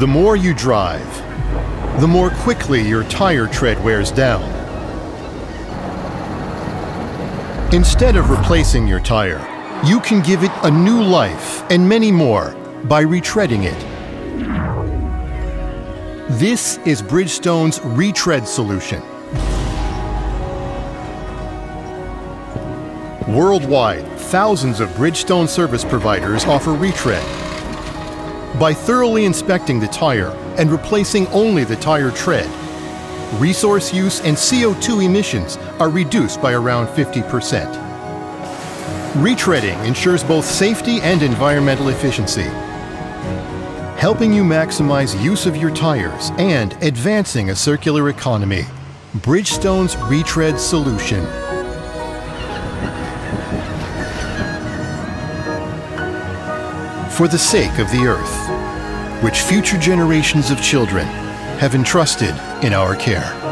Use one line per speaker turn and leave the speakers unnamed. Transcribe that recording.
The more you drive, the more quickly your tire tread wears down. Instead of replacing your tire, you can give it a new life and many more by retreading it. This is Bridgestone's retread solution. Worldwide, thousands of Bridgestone service providers offer retread. By thoroughly inspecting the tire and replacing only the tire tread, resource use and CO2 emissions are reduced by around 50%. Retreading ensures both safety and environmental efficiency, helping you maximize use of your tires and advancing a circular economy. Bridgestone's Retread Solution. For the sake of the Earth, which future generations of children have entrusted in our care.